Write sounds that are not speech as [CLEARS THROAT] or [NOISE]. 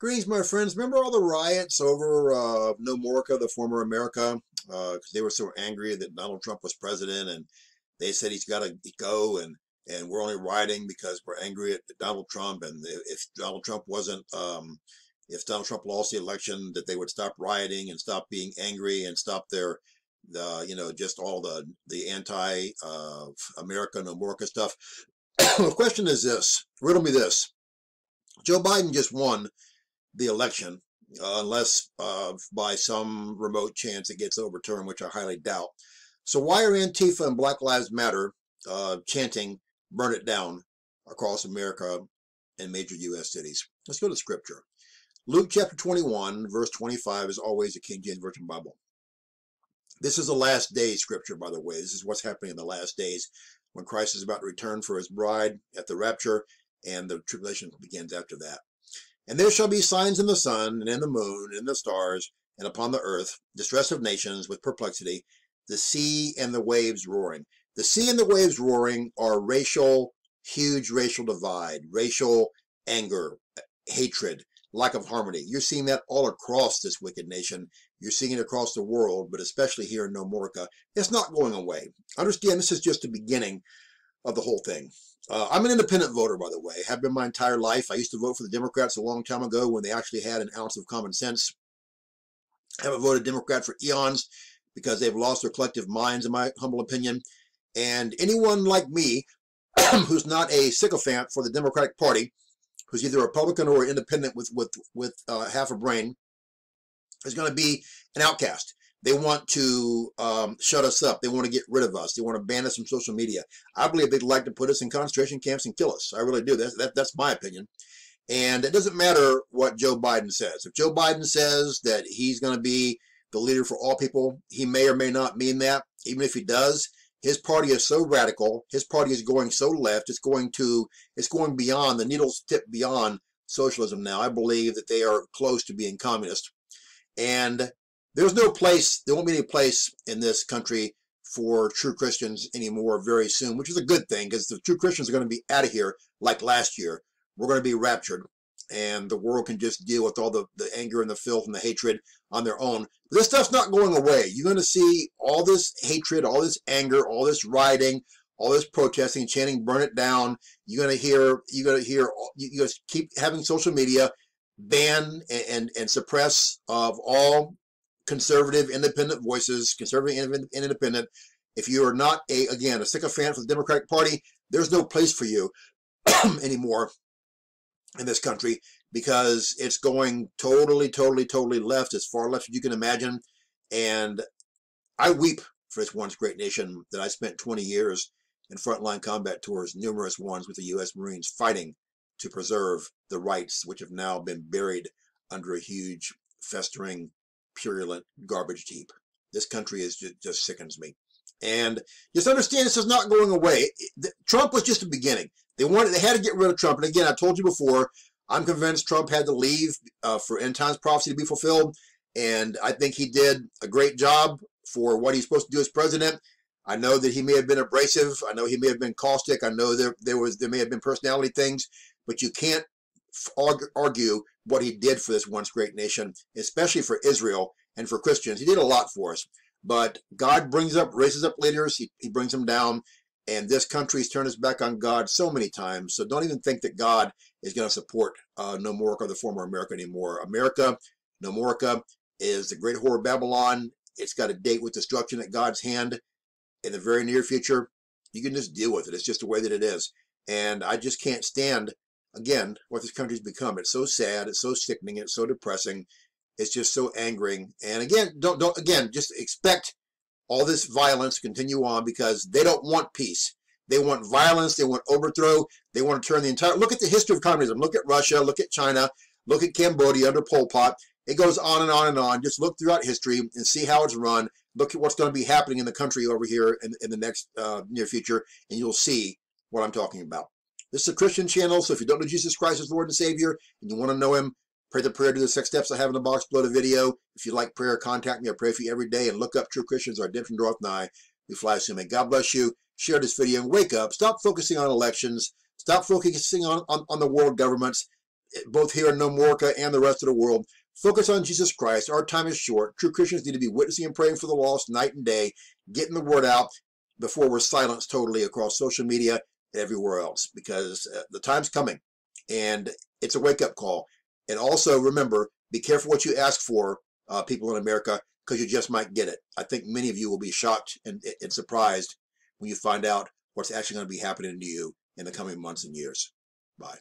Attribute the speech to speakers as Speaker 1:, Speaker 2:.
Speaker 1: Greetings, my friends. Remember all the riots over uh, Nomorica, the former America, because uh, they were so angry that Donald Trump was president, and they said he's got to go, and and we're only rioting because we're angry at Donald Trump, and if Donald Trump wasn't, um, if Donald Trump lost the election, that they would stop rioting and stop being angry and stop their, the you know, just all the the anti uh, America Nomorica stuff. [COUGHS] the question is this: riddle me this. Joe Biden just won the election, uh, unless uh, by some remote chance it gets overturned, which I highly doubt. So why are Antifa and Black Lives Matter uh, chanting "Burn it down" across America and major U.S. cities? Let's go to Scripture. Luke chapter 21, verse 25 is always a King James Version Bible. This is the last day scripture, by the way. This is what's happening in the last days when Christ is about to return for his bride at the rapture, and the tribulation begins after that. And there shall be signs in the sun, and in the moon, and in the stars, and upon the earth, distress of nations with perplexity, the sea and the waves roaring. The sea and the waves roaring are racial, huge racial divide, racial anger, hatred, lack of harmony. You're seeing that all across this wicked nation. You're seeing it across the world, but especially here in Nomorica. It's not going away. Understand this is just the beginning of the whole thing. Uh, I'm an independent voter, by the way. Have been my entire life. I used to vote for the Democrats a long time ago when they actually had an ounce of common sense. I haven't voted Democrat for eons because they've lost their collective minds, in my humble opinion. And anyone like me [CLEARS THROAT] who's not a sycophant for the Democratic Party, who's either Republican or independent with with with uh, half a brain, is going to be an outcast. They want to um, shut us up. They want to get rid of us. They want to ban us from social media. I believe they'd like to put us in concentration camps and kill us. I really do. That's, that, that's my opinion. And it doesn't matter what Joe Biden says. If Joe Biden says that he's going to be the leader for all people, he may or may not mean that. Even if he does, his party is so radical. His party is going so left. It's going to, it's going beyond, the needle's tip beyond socialism now. I believe that they are close to being communist. And there's no place, there won't be any place in this country for true Christians anymore very soon, which is a good thing because the true Christians are going to be out of here like last year. We're going to be raptured and the world can just deal with all the, the anger and the filth and the hatred on their own. But this stuff's not going away. You're going to see all this hatred, all this anger, all this rioting, all this protesting, chanting, burn it down. You're going to hear, you're going to hear, you guys keep having social media ban and, and, and suppress of all conservative, independent voices, conservative and independent. If you are not a, again, a sycophant for the Democratic Party, there's no place for you [CLEARS THROAT] anymore in this country because it's going totally, totally, totally left, as far left as you can imagine. And I weep for this once great nation that I spent 20 years in frontline combat tours, numerous ones with the U.S. Marines fighting to preserve the rights which have now been buried under a huge, festering purulent garbage heap. This country is just, just sickens me. And just understand this is not going away. Trump was just the beginning. They wanted, they had to get rid of Trump. And again, I told you before, I'm convinced Trump had to leave uh, for end times prophecy to be fulfilled. And I think he did a great job for what he's supposed to do as president. I know that he may have been abrasive. I know he may have been caustic. I know there there was there may have been personality things, but you can't argue what he did for this once great nation, especially for Israel and for Christians. He did a lot for us. But God brings up, raises up leaders, he, he brings them down, and this country's turned its back on God so many times. So don't even think that God is going to support uh, Nomorica or the former America anymore. America, Nomorica, is the great whore of Babylon. It's got a date with destruction at God's hand in the very near future. You can just deal with it. It's just the way that it is. And I just can't stand again, what this country's become. It's so sad. It's so sickening. It's so depressing. It's just so angering. And again, don't, don't, again, just expect all this violence to continue on because they don't want peace. They want violence. They want overthrow. They want to turn the entire, look at the history of communism. Look at Russia. Look at China. Look at Cambodia under Pol Pot. It goes on and on and on. Just look throughout history and see how it's run. Look at what's going to be happening in the country over here in, in the next uh, near future, and you'll see what I'm talking about. This is a Christian channel, so if you don't know Jesus Christ as Lord and Savior and you want to know Him, pray the prayer, do the six steps I have in the box below the video. If you like prayer, contact me. I pray for you every day and look up True Christians. Our redemption draweth nigh. We fly soon. May God bless you. Share this video and wake up. Stop focusing on elections. Stop focusing on, on, on the world governments. Eh, both here in Nomorica and the rest of the world. Focus on Jesus Christ. Our time is short. True Christians need to be witnessing and praying for the lost night and day, getting the word out before we're silenced totally across social media everywhere else because uh, the time's coming and it's a wake up call. And also remember, be careful what you ask for, uh, people in America, because you just might get it. I think many of you will be shocked and, and surprised when you find out what's actually going to be happening to you in the coming months and years. Bye.